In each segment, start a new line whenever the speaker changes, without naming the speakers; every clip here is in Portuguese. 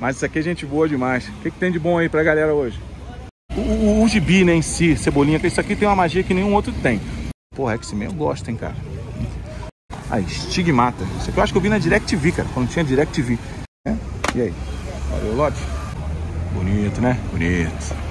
Mas isso aqui é gente boa demais. O que, que tem de bom aí pra galera hoje? O, o, o gibi, né, em si, Cebolinha, que isso aqui tem uma magia que nenhum outro tem. Porra, X-Men eu gosto, hein, cara. Aí, Stigmata. Isso aqui eu acho que eu vi na DirecTV, cara, quando tinha DirecTV. É? E aí? Olha o lote. Bonito, né? Bonito.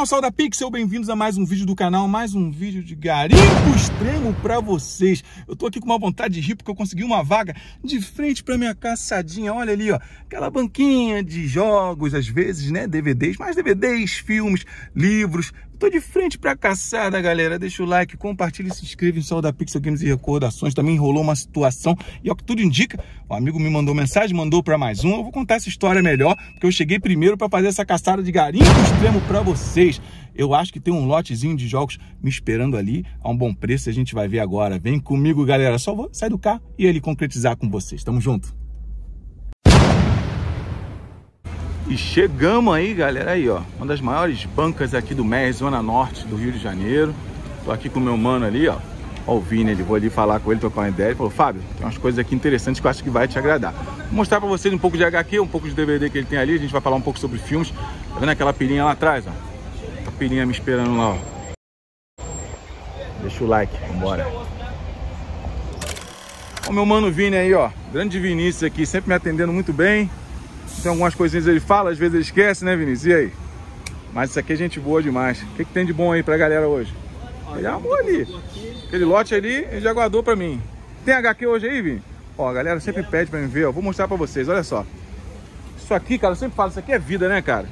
Canal Sal da Pixel, bem-vindos a mais um vídeo do canal, mais um vídeo de garimpo extremo para vocês. Eu tô aqui com uma vontade de rir porque eu consegui uma vaga de frente para minha caçadinha. Olha ali, ó, aquela banquinha de jogos, às vezes, né, DVDs, mais DVDs, filmes, livros. Tô de frente pra caçada, galera. Deixa o like, compartilha se inscreve em Sol da Pixel Games e Recordações. Também rolou uma situação e é o que tudo indica. O amigo me mandou mensagem, mandou para mais um. Eu vou contar essa história melhor, porque eu cheguei primeiro para fazer essa caçada de garimpo extremo para vocês. Eu acho que tem um lotezinho de jogos me esperando ali a um bom preço. A gente vai ver agora. Vem comigo, galera. Só vou sair do carro e ele concretizar com vocês. Tamo junto. E chegamos aí, galera, aí, ó, uma das maiores bancas aqui do MES, Zona Norte do Rio de Janeiro. Tô aqui com o meu mano ali, ó, ó o Vini, ele vou ali falar com ele, trocar uma ideia. Ele falou, Fábio, tem umas coisas aqui interessantes que eu acho que vai te agradar. Vou mostrar pra vocês um pouco de HQ, um pouco de DVD que ele tem ali, a gente vai falar um pouco sobre filmes. Tá vendo aquela pilinha lá atrás, ó? A pilinha me esperando lá, ó. Deixa o like, vambora. O meu mano Vini aí, ó, grande Vinícius aqui, sempre me atendendo muito bem. Tem algumas coisinhas ele fala, às vezes ele esquece, né, Vinícius? E aí? Mas isso aqui é gente boa demais. O que, que tem de bom aí pra galera hoje? Ele amou ali. Aquele lote ali, ele já guardou pra mim. Tem HQ hoje aí, Vini? Ó, a galera sempre pede pra mim ver, ó. Vou mostrar pra vocês, olha só. Isso aqui, cara, eu sempre falo, isso aqui é vida, né, cara?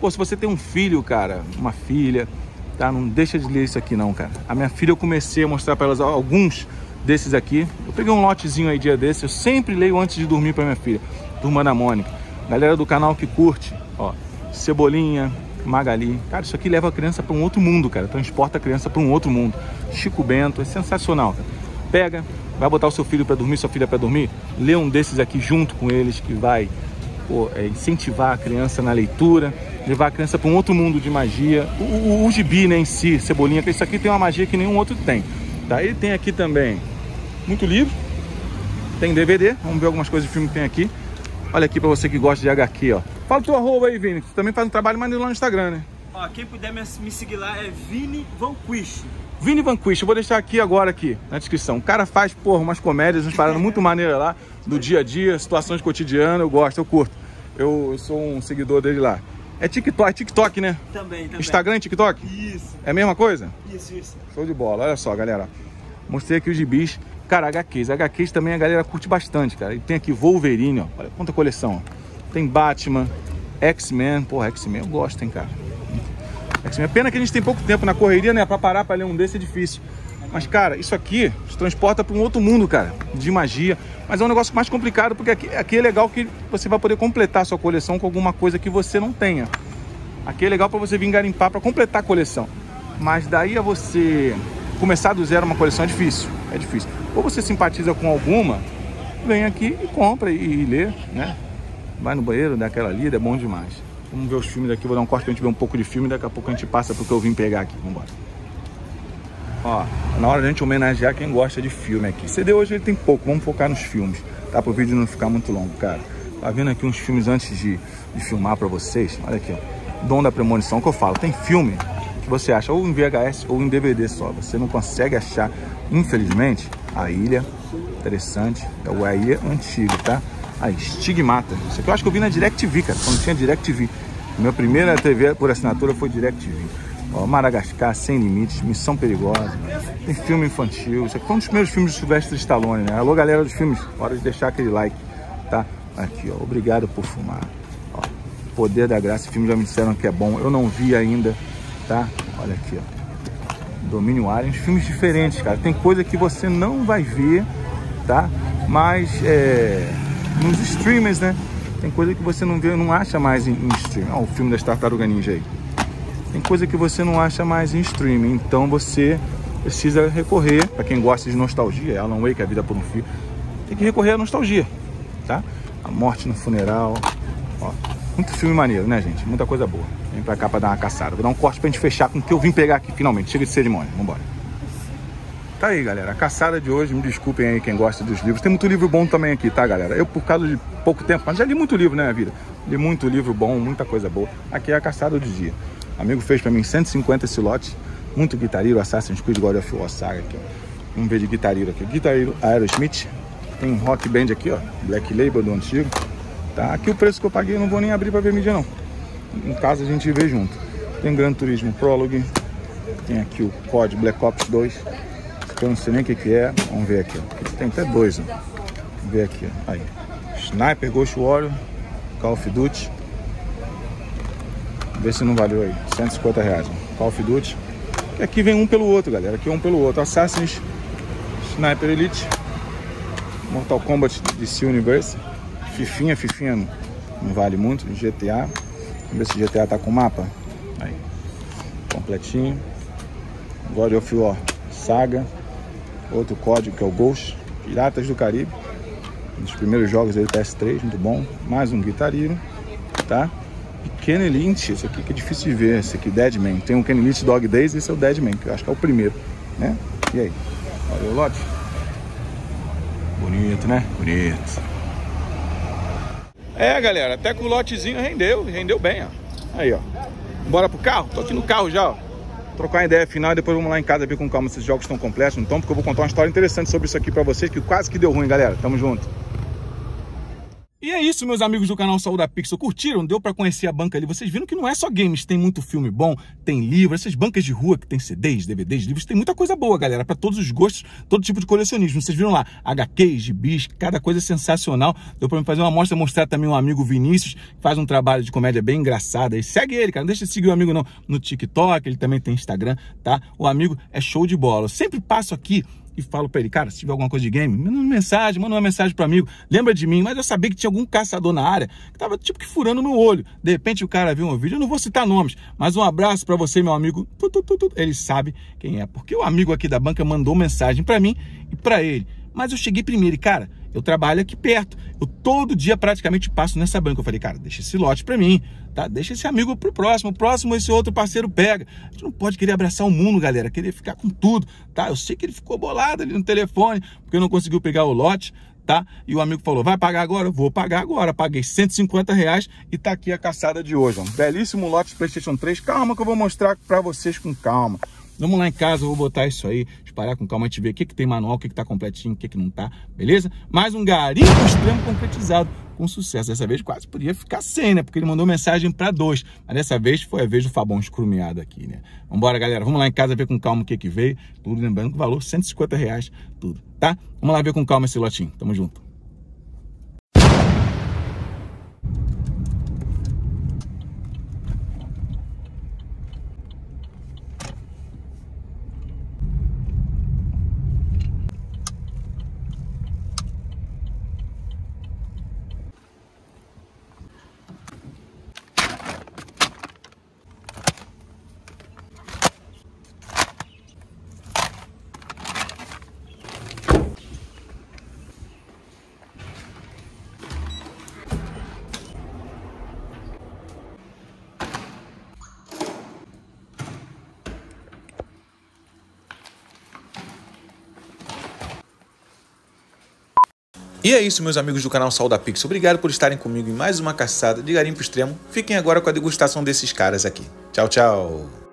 Pô, se você tem um filho, cara, uma filha, tá? Não deixa de ler isso aqui não, cara. A minha filha eu comecei a mostrar pra elas alguns desses aqui. Eu peguei um lotezinho aí dia desse, eu sempre leio antes de dormir pra minha filha. Turma da Mônica. Galera do canal que curte, ó, Cebolinha, Magali. Cara, isso aqui leva a criança para um outro mundo, cara. Transporta a criança para um outro mundo. Chico Bento, é sensacional, cara. Pega, vai botar o seu filho para dormir, sua filha para dormir, lê um desses aqui junto com eles que vai pô, é, incentivar a criança na leitura, levar a criança para um outro mundo de magia. O, o, o gibi, né, em si, Cebolinha, isso aqui tem uma magia que nenhum outro tem. Tá? Ele tem aqui também muito livro, tem DVD, vamos ver algumas coisas de filme que tem aqui. Olha aqui pra você que gosta de HQ, ó. Fala o teu arroba aí, Vini. Você também faz um trabalho maneiro lá no Instagram, né?
Ó, quem puder me, seguir lá é Vini Vanquish.
Vini Vanquish, eu vou deixar aqui agora aqui na descrição. O cara faz, porra, umas comédias, umas paradas muito maneiras lá, do dia a dia, situações cotidianas, eu gosto, eu curto. Eu, eu sou um seguidor dele lá. É TikTok, é TikTok, né?
Também, também.
Instagram e TikTok?
Isso.
É a mesma coisa?
Isso, isso.
Show de bola. Olha só, galera. Mostrei aqui os gibis. Cara, HQs. HQs também a galera curte bastante, cara. E tem aqui Wolverine, ó. Olha quanta coleção. Tem Batman, X-Men. Porra, X-Men eu gosto, hein, cara. X-Men. Pena que a gente tem pouco tempo na correria, né? Pra parar pra ler um desse é difícil. Mas, cara, isso aqui te transporta para um outro mundo, cara, de magia. Mas é um negócio mais complicado, porque aqui, aqui é legal que você vai poder completar sua coleção com alguma coisa que você não tenha. Aqui é legal para você vir garimpar para completar a coleção. Mas daí a você começar do zero uma coleção é difícil. É difícil. Ou você simpatiza com alguma, vem aqui e compra e, e lê, né? Vai no banheiro, dá aquela lida, é bom demais. Vamos ver os filmes daqui, vou dar um corte pra gente ver um pouco de filme, daqui a pouco a gente passa pro que eu vim pegar aqui. Vambora. Ó, na hora de a gente homenagear quem gosta de filme aqui. CD hoje ele tem pouco, vamos focar nos filmes, tá? Pro vídeo não ficar muito longo, cara. Tá vendo aqui uns filmes antes de, de filmar pra vocês? Olha aqui, ó. Dom da Premonição que eu falo. Tem filme você acha ou em VHS ou em DVD só. Você não consegue achar, infelizmente, a ilha. Interessante. É o a ilha antiga, tá? A Estigmata. Isso aqui eu acho que eu vi na DirecTV, cara. Quando tinha DirecTV. Minha primeira TV por assinatura foi DirecTV. Ó, Madagascar, Sem Limites, Missão Perigosa. Tem filme infantil. Isso aqui foi um dos primeiros filmes de Silvestre Stallone, né? Alô, galera dos filmes. Hora de deixar aquele like, tá? Aqui, ó. Obrigado por fumar. Ó, Poder da Graça. Filme já me disseram que é bom. Eu não vi ainda, tá? Olha aqui, ó. Domínio Aliens, filmes diferentes, cara. Tem coisa que você não vai ver, tá? Mas é, nos streamers, né? Tem coisa que você não vê, não acha mais em, em streaming. Olha o filme das Tartaruga Ninja aí. Tem coisa que você não acha mais em streaming. Então você precisa recorrer, para quem gosta de nostalgia, Alan Wake, A Vida por um Fio, tem que recorrer à nostalgia, tá? A Morte no Funeral, ó. Muito filme maneiro, né, gente? Muita coisa boa. Vem pra cá pra dar uma caçada. Vou dar um corte pra gente fechar com o que eu vim pegar aqui finalmente. Chega de cerimônia. Vambora. Tá aí, galera. A caçada de hoje, me desculpem aí quem gosta dos livros. Tem muito livro bom também aqui, tá, galera? Eu, por causa de pouco tempo, mas já li muito livro, né, minha vida? Li muito livro bom, muita coisa boa. Aqui é a caçada do dia. Amigo fez pra mim 150 esse lote. Muito guitarreiro, Assassin's Creed, God of War Saga aqui, ó. Vamos ver de guitarreiro aqui. Guitarreiro Aerosmith. Tem um Rock Band aqui, ó. Black Label do antigo. Tá? Aqui o preço que eu paguei eu não vou nem abrir pra ver mídia, não. Em casa a gente vê junto. Tem Gran Turismo Prologue. Tem aqui o COD Black Ops 2. Que eu não sei nem o que, que é. Vamos ver aqui. Tem até dois, ó. Vamos ver aqui. Aí. Sniper Ghost Warrior. Call of Duty. Vê se não valeu aí. 150 reais. Ó. Call of Duty. E aqui vem um pelo outro, galera. Aqui é um pelo outro. Assassin's Sniper Elite, Mortal Kombat DC Universe, Fifinha, Fifinha não vale muito, GTA. Vamos ver se GTA tá com mapa. Aí, completinho. God of War Saga, outro código que é o Ghost, Piratas do Caribe. Um dos primeiros jogos aí do PS3, muito bom. Mais um guitarreiro, tá? E Kenny Lynch, esse aqui que é difícil de ver, esse aqui, Deadman. Tem um Kenny Lynch Dog Days, esse é o Deadman, que eu acho que é o primeiro, né? E aí? Olha o lote. Bonito, né? Bonito. É, galera, até que o lotezinho rendeu, rendeu bem, ó. Aí, ó. Bora pro carro? Tô aqui no carro já, ó. Trocar uma ideia final e depois vamos lá em casa ver com calma se os jogos estão completos, não estão, porque eu vou contar uma história interessante sobre isso aqui pra vocês, que quase que deu ruim, galera. Tamo junto. E é isso, meus amigos do canal Saúde da Pixel. Curtiram? Deu para conhecer a banca ali. Vocês viram que não é só games, tem muito filme bom, tem livro, essas bancas de rua que tem CDs, DVDs, livros, tem muita coisa boa, galera, para todos os gostos, todo tipo de colecionismo. Vocês viram lá, HQs, gibis, cada coisa sensacional. Deu para me fazer uma amostra, mostrar também um amigo Vinícius, que faz um trabalho de comédia bem engraçada. E segue ele, cara, não deixa de seguir o amigo não no TikTok, ele também tem Instagram, tá? O amigo é show de bola. Eu sempre passo aqui e falo para ele, cara, se tiver alguma coisa de game, manda uma mensagem, manda uma mensagem para amigo, lembra de mim, mas eu sabia que tinha algum caçador na área que tava tipo que furando meu olho. De repente o cara viu um vídeo, eu não vou citar nomes, mas um abraço para você, meu amigo. Ele sabe quem é, porque o amigo aqui da banca mandou mensagem para mim e para ele. Mas eu cheguei primeiro e, cara, eu trabalho aqui perto. Eu todo dia praticamente passo nessa banca. Eu falei, cara, deixa esse lote para mim, tá? Deixa esse amigo pro próximo. O próximo esse outro parceiro pega. A gente não pode querer abraçar o mundo, galera. Querer ficar com tudo, tá? Eu sei que ele ficou bolado ali no telefone, porque não conseguiu pegar o lote, tá? E o amigo falou, vai pagar agora? Vou pagar agora. Paguei 150 reais e tá aqui a caçada de hoje. Um belíssimo lote de Playstation 3. Calma que eu vou mostrar para vocês com calma. Vamos lá em casa, eu vou botar isso aí, espalhar com calma, a gente ver o que, que tem manual, o que, que tá completinho, o que, que não tá, beleza? Mais um garimpo extremo concretizado com sucesso. Dessa vez quase podia ficar sem, né? Porque ele mandou mensagem para dois. Mas dessa vez foi a vez do Fabão escrumeado aqui, né? Vambora, galera. Vamos lá em casa ver com calma o que que veio. Tudo lembrando que o valor 150 reais, tudo, tá? Vamos lá ver com calma esse lotinho. Tamo junto. E é isso, meus amigos do canal Sol da Pix. Obrigado por estarem comigo em mais uma caçada de garimpo extremo. Fiquem agora com a degustação desses caras aqui. Tchau, tchau.